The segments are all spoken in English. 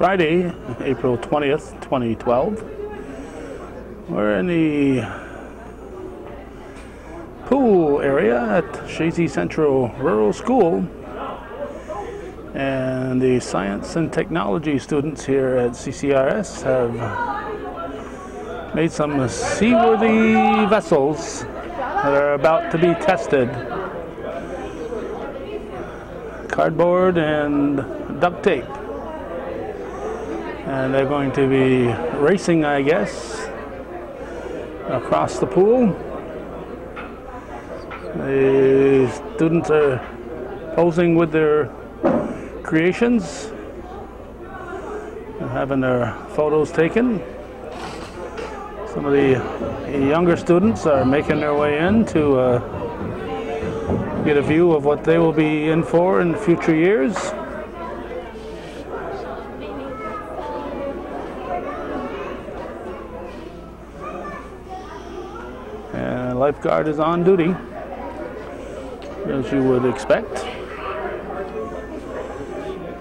Friday, April 20th, 2012. We're in the pool area at Chazy Central Rural School. And the science and technology students here at CCRS have made some seaworthy vessels that are about to be tested. Cardboard and duct tape. And they're going to be racing, I guess, across the pool. The students are posing with their creations, having their photos taken. Some of the younger students are making their way in to uh, get a view of what they will be in for in future years. And lifeguard is on duty, as you would expect.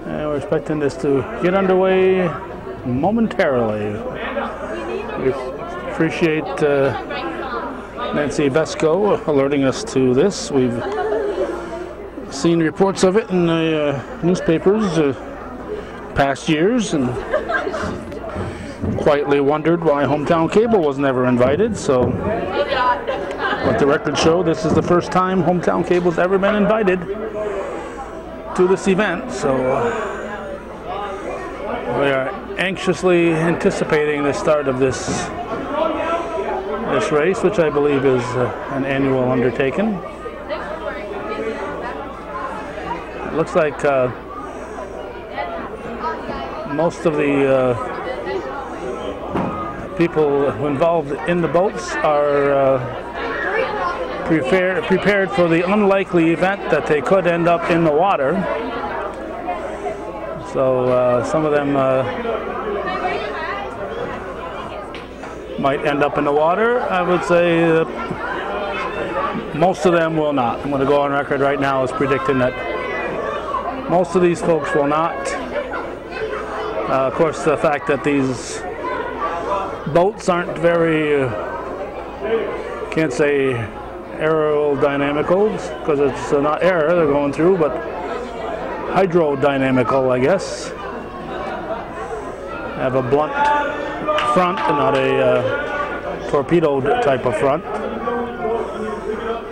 And we're expecting this to get underway momentarily. We appreciate uh, Nancy Vesco alerting us to this. We've seen reports of it in the uh, newspapers uh, past years and quietly wondered why Hometown Cable was never invited. So, let the record show this is the first time Hometown Cable's ever been invited to this event. So, we are anxiously anticipating the start of this this race, which I believe is uh, an annual undertaking. It looks like uh, most of the uh, people involved in the boats are uh, prepare, prepared for the unlikely event that they could end up in the water. So uh, some of them uh, might end up in the water. I would say most of them will not. I'm going to go on record right now as predicting that most of these folks will not. Uh, of course, the fact that these boats aren't very, uh, can't say aerodynamical because it's uh, not air they're going through, but hydrodynamical, I guess. Have a blunt front and not a uh, torpedo type of front.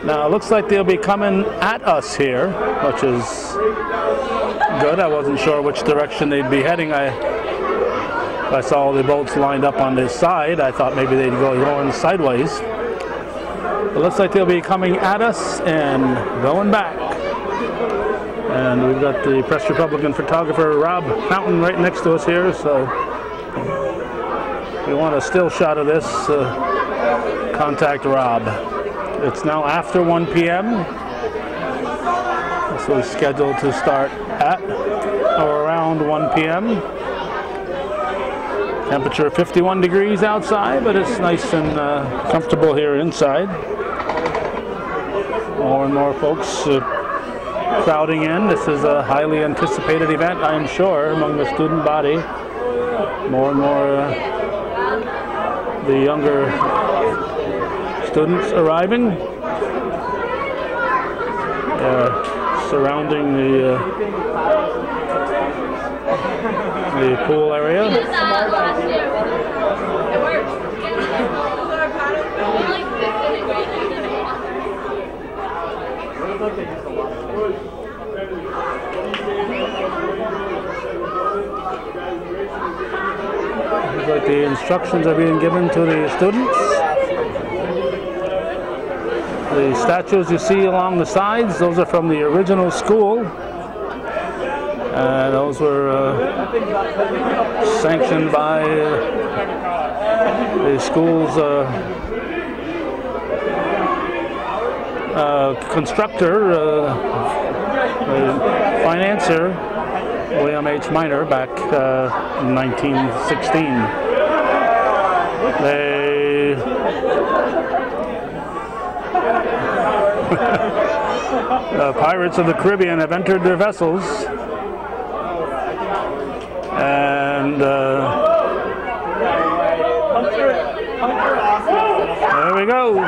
Now it looks like they'll be coming at us here, which is good. I wasn't sure which direction they'd be heading. I I saw the boats lined up on this side. I thought maybe they'd go going sideways. It looks like they'll be coming at us and going back. And we've got the Press Republican photographer Rob Fountain right next to us here, so if you want a still shot of this, uh, contact Rob. It's now after 1 p.m. So it's scheduled to start at or around 1 p.m. Temperature 51 degrees outside, but it's nice and uh, comfortable here inside. More and more folks uh, crowding in. This is a highly anticipated event, I am sure, among the student body. More and more uh, the younger students arriving. Uh, surrounding the uh, the pool area. Looks like the instructions are being given to the students. The statues you see along the sides, those are from the original school. Uh, those were uh, sanctioned by uh, the school's uh, uh, constructor, uh, financier, William H. Miner, back in 1916. They the Pirates of the Caribbean have entered their vessels. Uh, And uh, there we go.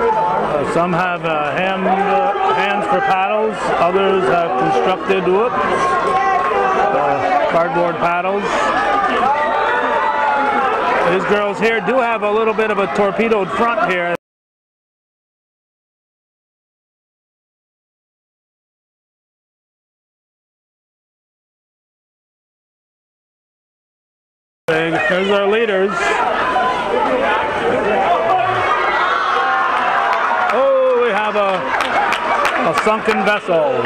Uh, some have uh, hand, uh, for paddles. Others have constructed whoops, uh, cardboard paddles. These girls here do have a little bit of a torpedoed front here. There's our leaders. Oh, we have a, a sunken vessel.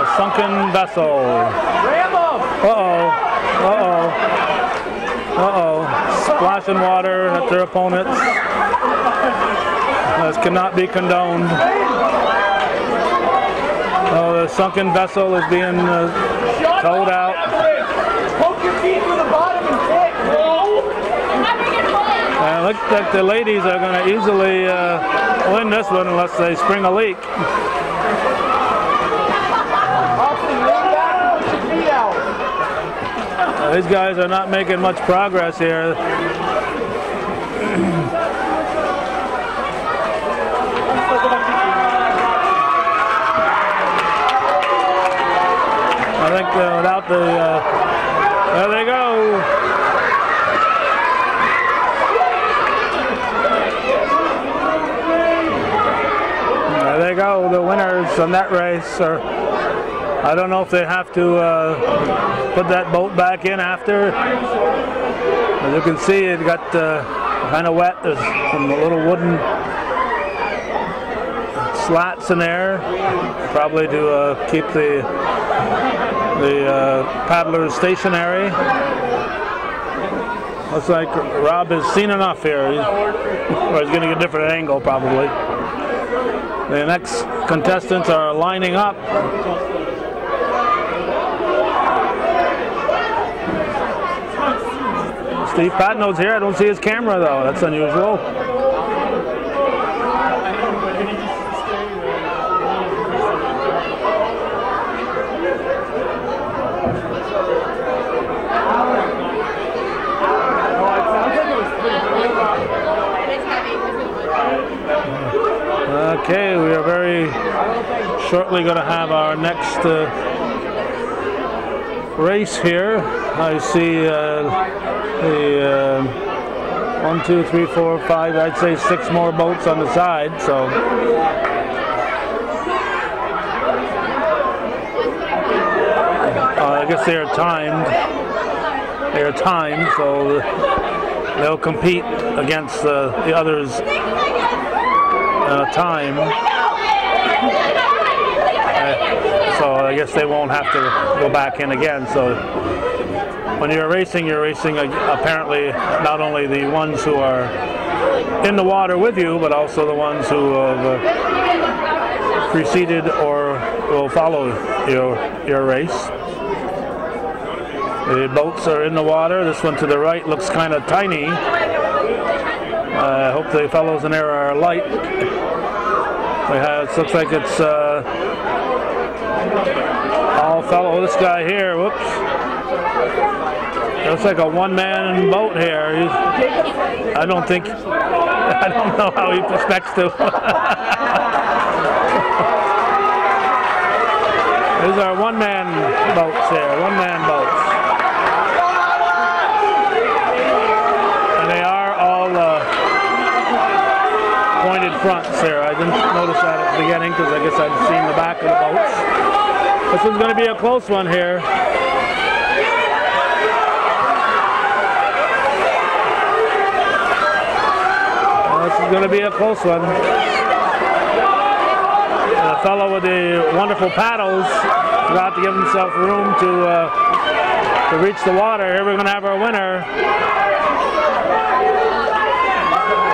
A sunken vessel. Uh-oh. Uh-oh. Uh-oh. Splashing water at their opponents. This cannot be condoned. Oh, the sunken vessel is being uh, towed out. Poke your feet through the bottom and kick, bro. And it looks like the ladies are going to easily uh, win this one unless they spring a leak. Out. These guys are not making much progress here. I think uh, without the, uh, there they go. There they go, on that race. Or I don't know if they have to uh, put that boat back in after. As you can see, it got uh, kind of wet. There's some little wooden slats in there, probably to uh, keep the the uh, paddlers stationary. Looks like Rob has seen enough here. He's, or he's getting a different angle, probably. The next contestants are lining up. Steve Patnode's here. I don't see his camera though. That's unusual. Okay, we are very shortly going to have our next uh, race here. I see uh, the uh, one, two, three, four, five, I'd say six more boats on the side. So uh, I guess they are timed. They are timed, so they'll compete against uh, the others time. Uh, so I guess they won't have to go back in again. So when you're racing, you're racing uh, apparently not only the ones who are in the water with you, but also the ones who have uh, preceded or will follow your your race. The boats are in the water. This one to the right looks kind of tiny. I hope the fellows in there are light. It looks like it's uh, all fellow. This guy here, whoops. Looks like a one-man boat here. He's, I don't think, I don't know how he expects to. These are one-man boats here, one-man boats. And they are all uh, pointed fronts there. I didn't notice that at the beginning because I guess I'd seen the back of the boats. This one's going to be a close one here. This is going to be a close one. The fellow with the wonderful paddles forgot to give himself room to uh, to reach the water. Here we're going to have our winner.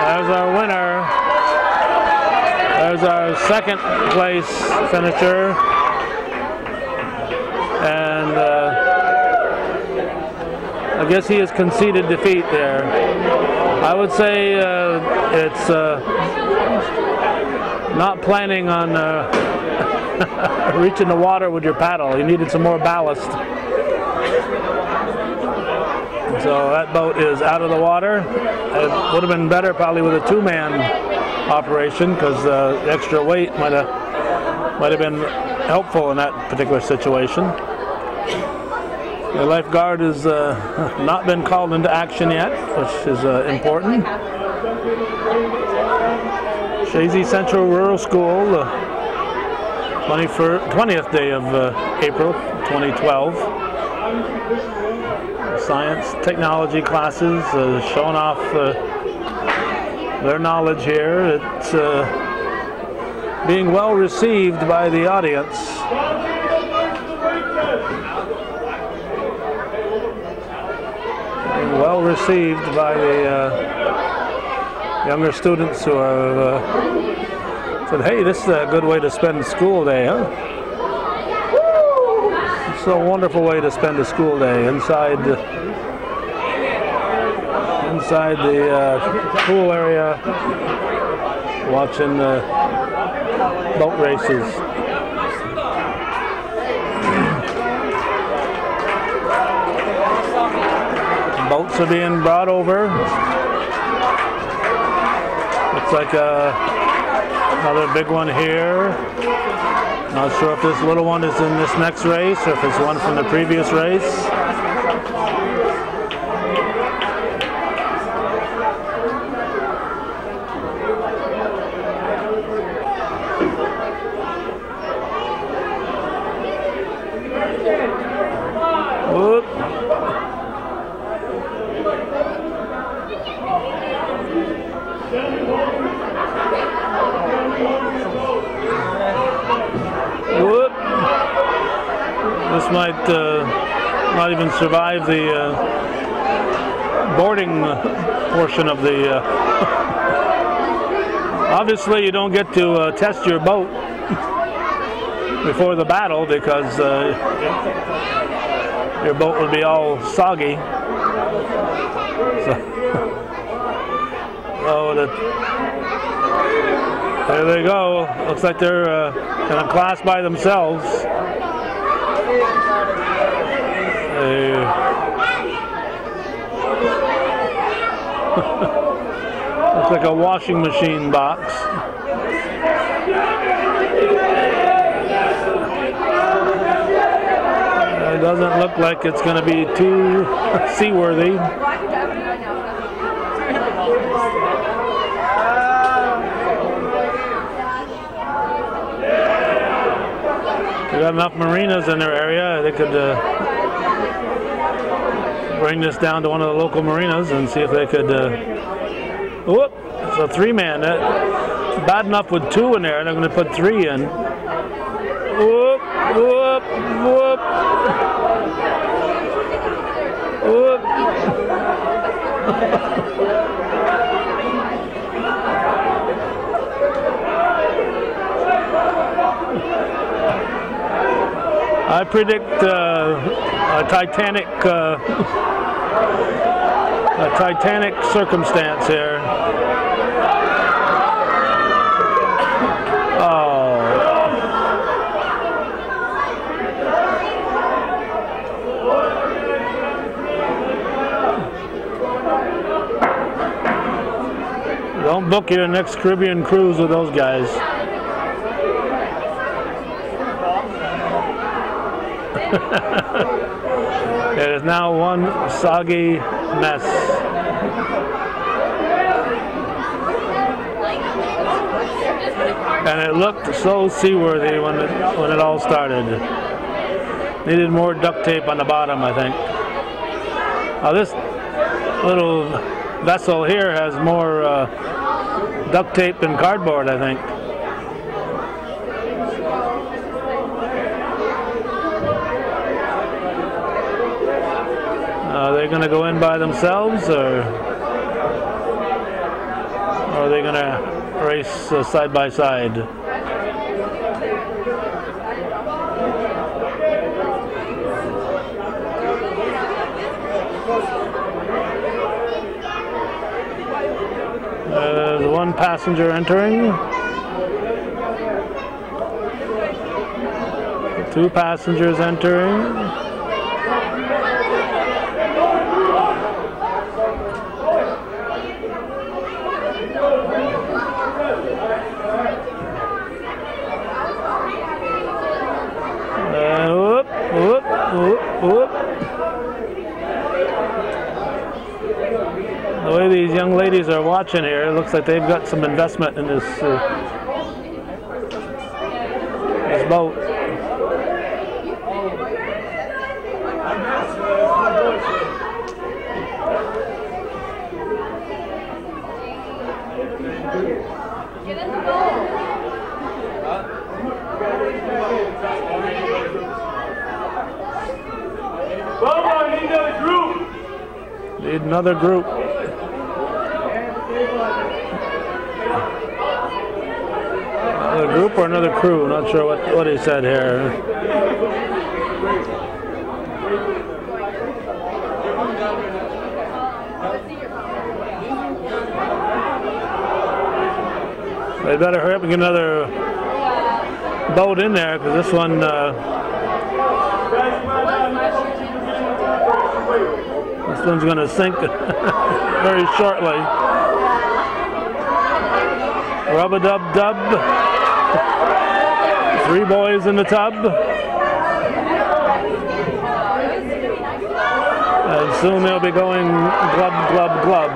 There's our winner. There's our second place finisher. And uh, I guess he has conceded defeat there. I would say uh, it's uh, not planning on uh, reaching the water with your paddle. You needed some more ballast. So that boat is out of the water. It would have been better probably with a two-man operation because uh, the extra weight might have might have been helpful in that particular situation. The lifeguard has uh, not been called into action yet, which is uh, important. Chazy Central Rural School, the 20th day of uh, April 2012. Science, technology classes, uh, showing off uh, their knowledge here. It's uh, being well received by the audience. Well received by the uh, younger students who uh, said, hey, this is a good way to spend school day, huh? It's a wonderful way to spend a school day inside the, inside the uh, pool area watching the boat races. Boats are being brought over. Looks like a, uh, another big one here. Not sure if this little one is in this next race or if it's one from the previous race. This might uh, not even survive the uh, boarding portion of the. Uh, obviously, you don't get to uh, test your boat before the battle because uh, your boat would be all soggy. So, oh, the, there they go. Looks like they're uh, in a class by themselves. Looks like a washing machine box. It doesn't look like it's going to be too seaworthy. They got enough marinas in their area. They could uh, bring this down to one of the local marinas and see if they could. Uh, whoop! It's a three-man. Uh, bad enough with two in there. and I'm going to put three in. Whoop! Whoop! Whoop! Whoop! I predict uh, a Titanic, uh, a Titanic circumstance here. Oh. Don't book your next Caribbean cruise with those guys. it is now one soggy mess. And it looked so seaworthy when it, when it all started. Needed more duct tape on the bottom, I think. Now this little vessel here has more uh, duct tape than cardboard, I think. Are they going to go in by themselves or, are they going to race uh, side by side? One passenger entering. Two passengers entering. Uh, whoop, whoop, whoop, whoop. The way these are watching here, it looks like they've got some investment in this uh, this boat. Need another group. Need another group. Or another crew? Not sure what, what he said here. They better hurry up and get another boat in there because this one. Uh, This one's going to sink very shortly. Rub a dub dub. Three boys in the tub. And soon they'll be going glub glub glub.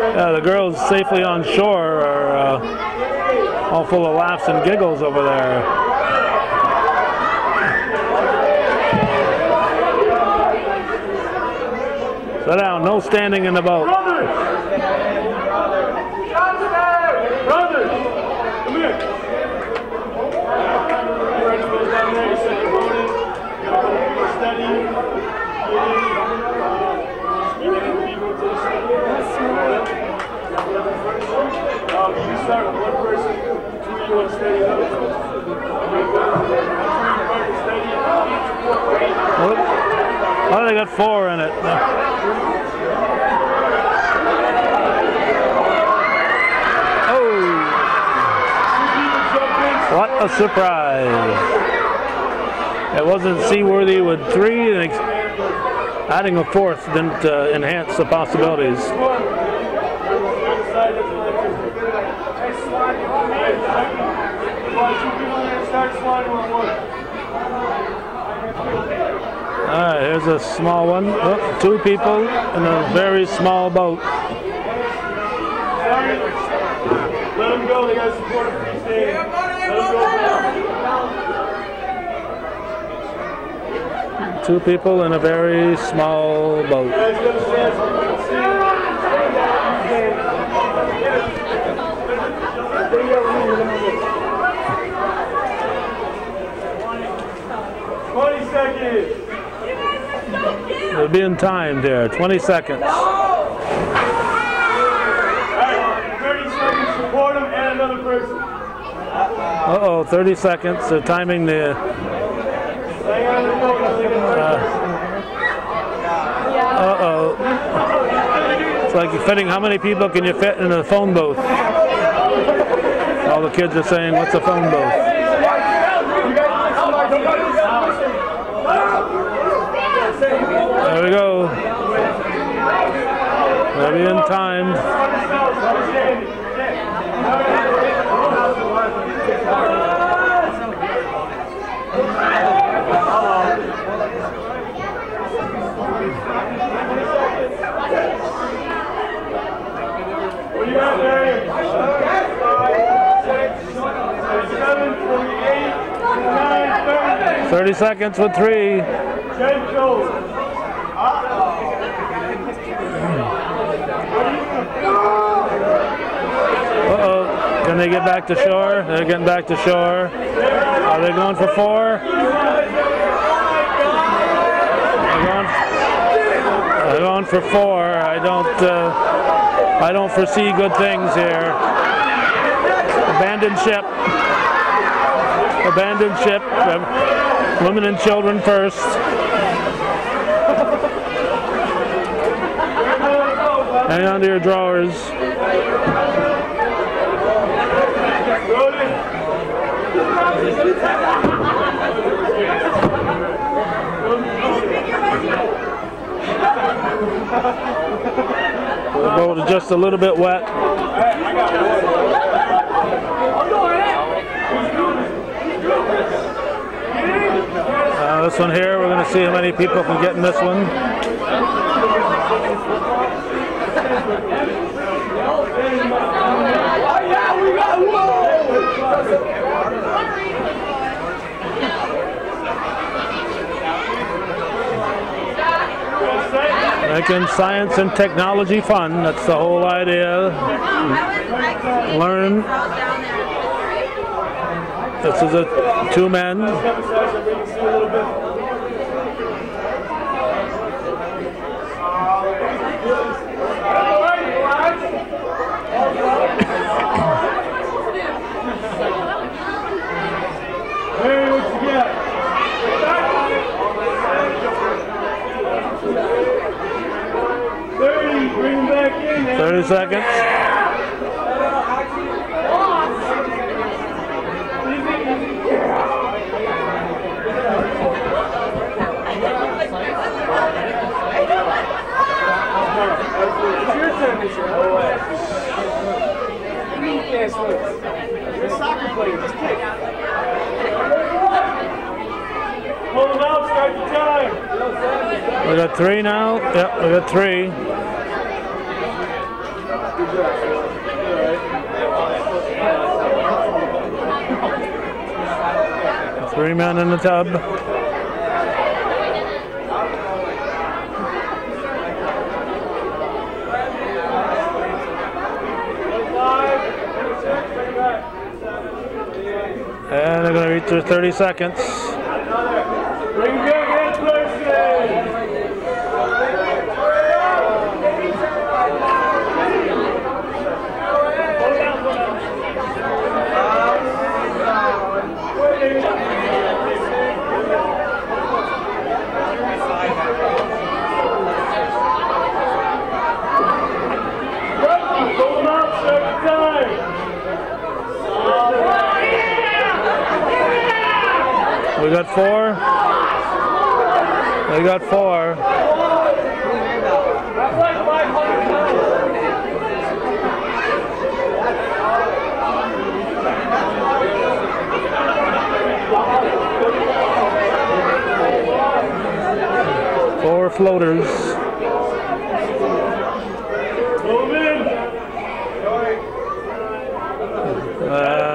Yeah, the girls safely on shore are uh, all full of laughs and giggles over there. Sit down, no standing in the boat. Brothers! Brothers! Come here. Ready to go down there, you set your boat in. Steady. Get in. Get in. Go to the steady. Um, you start with one person, two you want to. Oh, they got four in it. Oh, what a surprise. It wasn't seaworthy with three, and adding a fourth didn't uh, enhance the possibilities. All right, here's a small one. Oh, two people in a very small boat. Let them go. They got support of free stay. Let them go. Two people in a very small boat. Guys, go stand. Twenty seconds. They're being timed here. 20 seconds. All right, thirty seconds. Support them and another person. Uh oh, 30 seconds. They're timing the. Uh oh. It's like you're fitting. How many people can you fit in a phone booth? All the kids are saying, "What's a phone booth?" There we go. They're being timed. What do you got there? Five, six, seven, forty-eight, nine, thirty. 30 seconds with three. Ten goes. Uh oh. Can they get back to shore? They're getting back to shore. Are they going for four? They're going, they're going for four. I don't. Uh, I don't foresee good things here. Abandoned ship. Abandoned ship. Women and children first. They're going Hang on to your drawers. The boat is just a little bit wet. Uh, this one here, we're going to see how many people can get in this one. Making science and technology fun. That's the whole idea. Learn. This is a two men. Hey, what you got? Thirty, bring him back in. man. 30 seconds. It's your turn this year. No way. You can't swim. You're. We got three now. Yep, we got three. In the tub. And they're going to reach their 30 seconds. Bring him back in person. Hold him out. Start the time. We got four. We got four. That's like 500 pounds. Four floaters. Move in. Uh,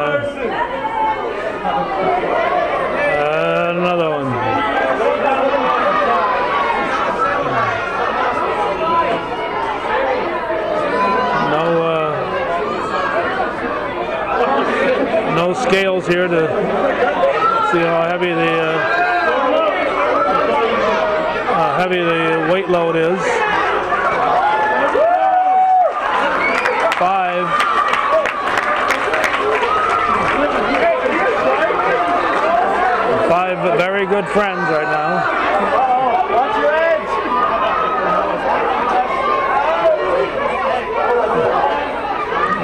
and another one. No, uh, no scales here to see how heavy the uh, how heavy the weight load is. Five. Five very good friends right now.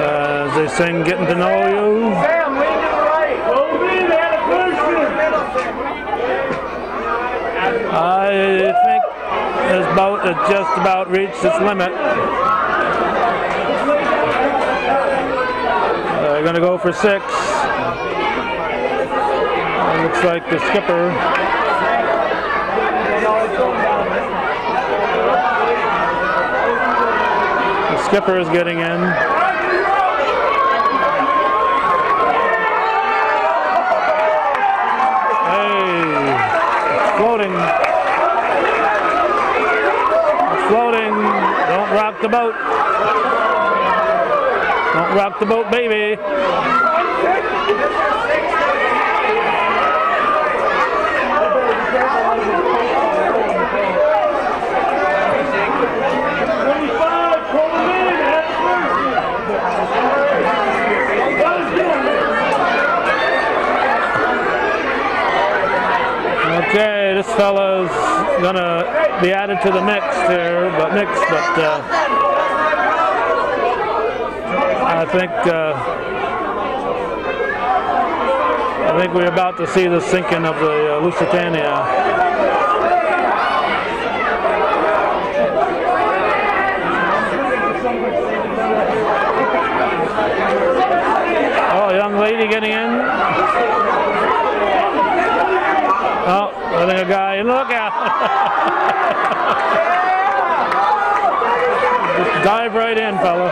As they sing Getting to Know You. Sam, lean to the right. Move in. Add a person. I think this just about reached its limit. They're going to go for six. It looks like the skipper. The skipper is getting in. Hey, it's floating. It's floating. Don't rock the boat. Don't rock the boat, baby. Okay, this fella's gonna be added to the mix here, but mix, but uh, I think uh, I think we're about to see the sinking of the uh, Lusitania. Oh, young lady getting in. Oh, letting a guy in. Look out. Dive right in, fella.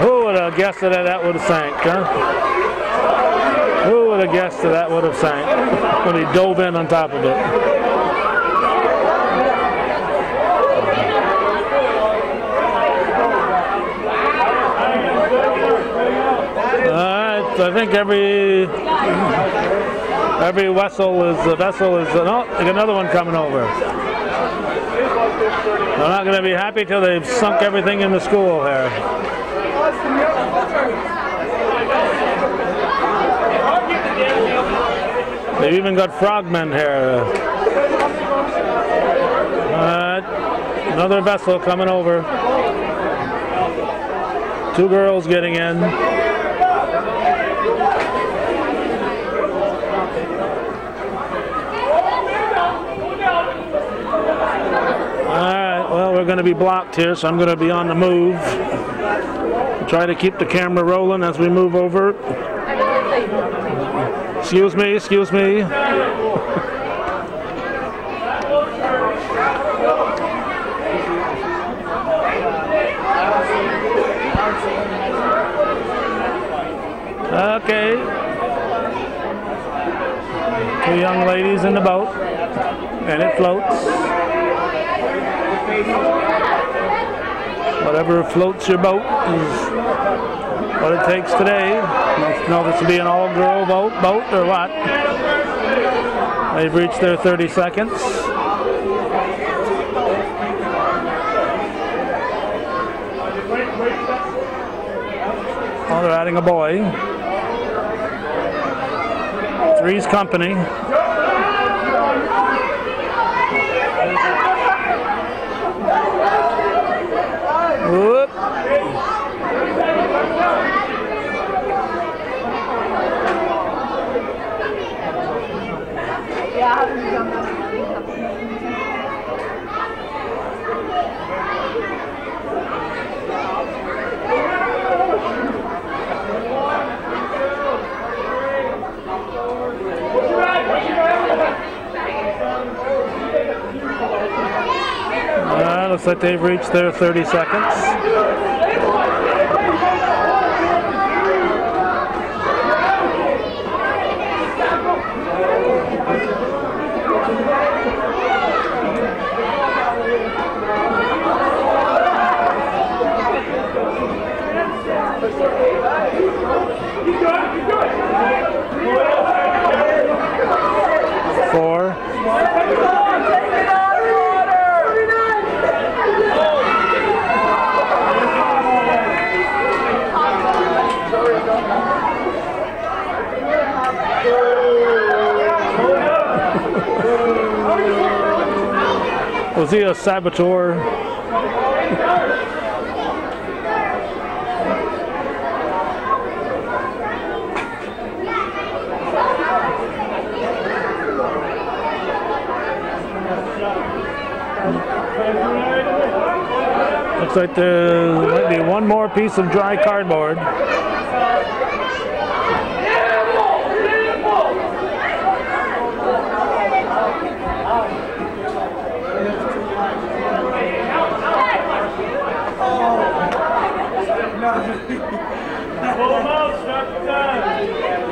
Who would have guessed that that would have sank, huh? Who would have guessed that that would have sank when he dove in on top of it? I think every every vessel is vessel is oh, there's another one coming over. They're not going to be happy till they've sunk everything in the school here. They've even got frogmen here. Alright, another vessel coming over. Two girls getting in. Alright, well, we're going to be blocked here, so I'm going to be on the move. Try to keep the camera rolling as we move over. Excuse me, excuse me. Okay. Two young ladies in the boat, and it floats. Whatever floats your boat is what it takes today. Don't know if this will be an all-girl boat, boat or what. They've reached their 30 seconds. Oh, they're adding a boy. Three's company. Whoop. Uh, looks like they've reached their 30 seconds. Four. Was he a saboteur? Looks like there might be one more piece of dry cardboard. Come on, Chuck.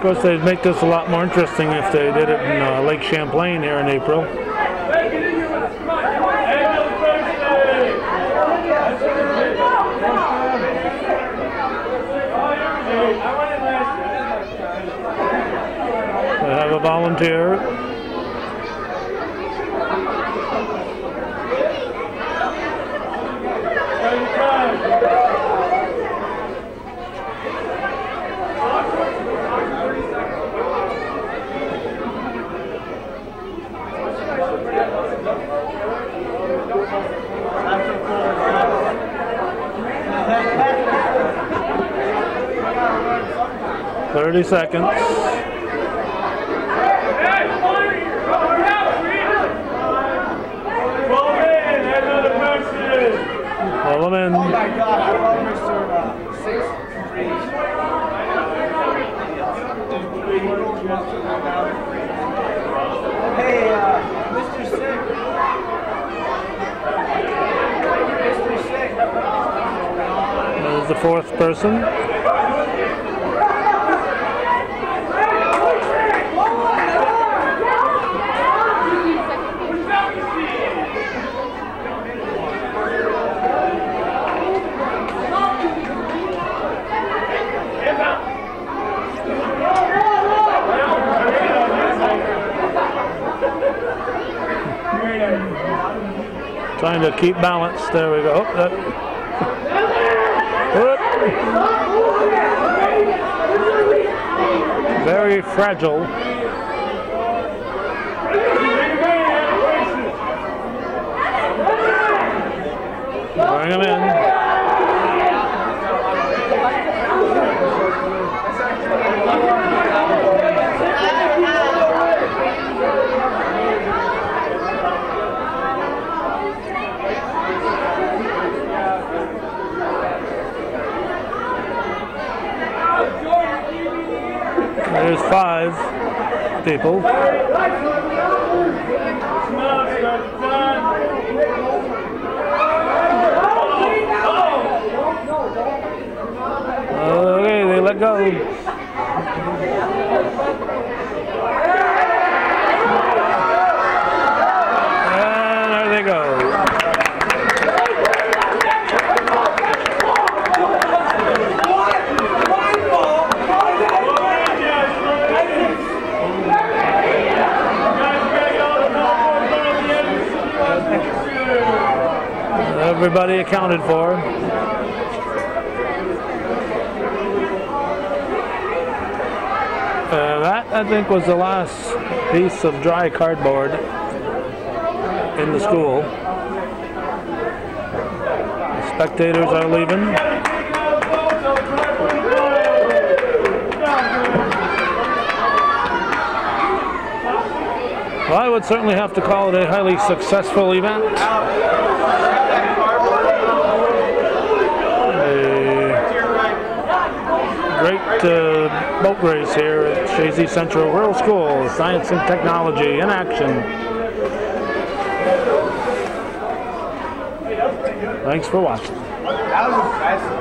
Of course, they'd make this a lot more interesting if they did it in uh, Lake Champlain here in April. They have a volunteer. Thirty seconds. Pull in. Oh my God, I love Mr. Uh, Six Hey, uh, Mr. Sick. Mr. Sick. There's the fourth person. Trying to keep balance. There we go. Oh. Very fragile. Bring him in. There's five people. Okay, they let go. And there they go. Everybody accounted for. Uh, that, I think, was the last piece of dry cardboard in the school. The spectators are leaving. Well, I would certainly have to call it a highly successful event. A great uh, boat race here at Chazy Central Rural School. Science and technology in action. Thanks for watching.